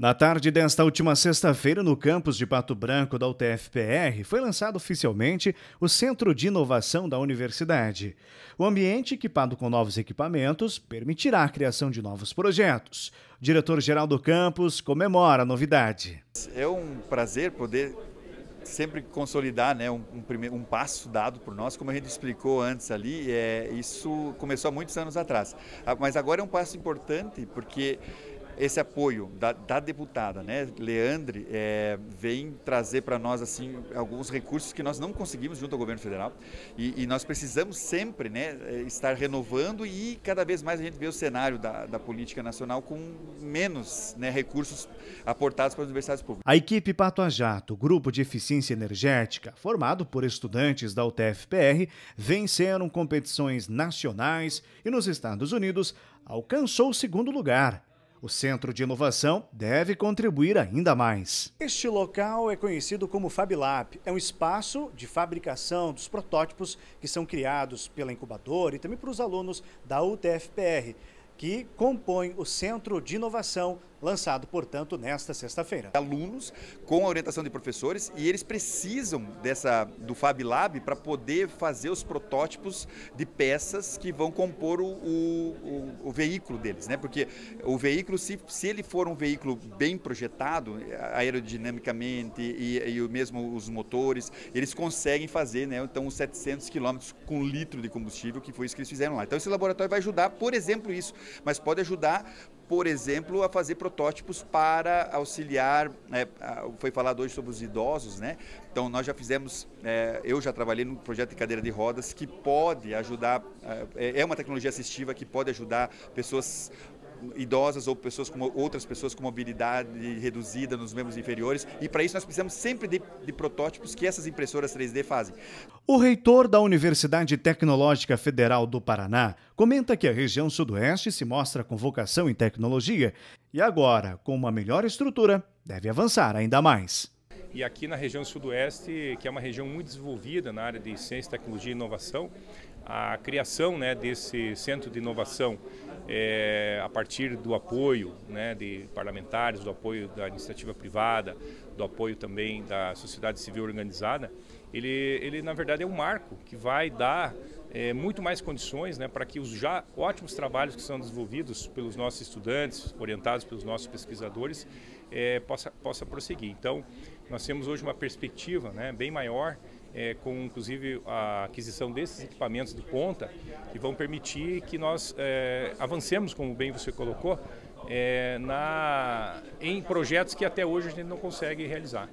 Na tarde desta última sexta-feira, no campus de Pato Branco da UTFPR, foi lançado oficialmente o Centro de Inovação da Universidade. O ambiente, equipado com novos equipamentos, permitirá a criação de novos projetos. O diretor-geral do campus comemora a novidade. É um prazer poder sempre consolidar né, um, um, primeiro, um passo dado por nós, como a gente explicou antes ali, é, isso começou há muitos anos atrás. Ah, mas agora é um passo importante porque esse apoio da, da deputada, né, Leandre, é, vem trazer para nós assim alguns recursos que nós não conseguimos junto ao governo federal e, e, nós precisamos sempre, né, estar renovando e cada vez mais a gente vê o cenário da, da política nacional com menos né, recursos aportados para as universidades públicas. A equipe Pato a Jato, grupo de eficiência energética, formado por estudantes da UTFPR, venceram competições nacionais e nos Estados Unidos alcançou o segundo lugar o Centro de Inovação deve contribuir ainda mais. Este local é conhecido como FabLab. É um espaço de fabricação dos protótipos que são criados pela incubadora e também para os alunos da UTFPR que compõem o Centro de Inovação, lançado, portanto, nesta sexta-feira. Alunos com a orientação de professores e eles precisam dessa do Fab Lab para poder fazer os protótipos de peças que vão compor o, o, o, veículo deles, né? Porque o veículo, se, se ele for um veículo bem projetado, aerodinamicamente e, e mesmo os motores, eles conseguem fazer, né? Então, os 700 quilômetros com litro de combustível, que foi isso que eles fizeram lá. Então, esse laboratório vai ajudar, por exemplo, isso mas pode ajudar, por exemplo, a fazer protótipos para auxiliar. Né, foi falado hoje sobre os idosos, né? Então nós já fizemos, é, eu já trabalhei no projeto de cadeira de rodas que pode ajudar, é, é uma tecnologia assistiva que pode ajudar pessoas idosas ou pessoas com outras pessoas com mobilidade reduzida nos membros inferiores. E para isso nós precisamos sempre de, de protótipos que essas impressoras 3D fazem. O reitor da Universidade Tecnológica Federal do Paraná comenta que a região sudoeste se mostra com vocação em tecnologia e agora, com uma melhor estrutura, deve avançar ainda mais. E aqui na região sudoeste, que é uma região muito desenvolvida na área de ciência, tecnologia e inovação, a criação né, desse centro de inovação é, a partir do apoio né, de parlamentares, do apoio da iniciativa privada, do apoio também da sociedade civil organizada, ele, ele na verdade é um marco que vai dar é, muito mais condições né, para que os já ótimos trabalhos que são desenvolvidos pelos nossos estudantes, orientados pelos nossos pesquisadores, é, possa, possa prosseguir. Então, nós temos hoje uma perspectiva né, bem maior, é, com inclusive a aquisição desses equipamentos de ponta, que vão permitir que nós é, avancemos, como bem você colocou, é, na, em projetos que até hoje a gente não consegue realizar.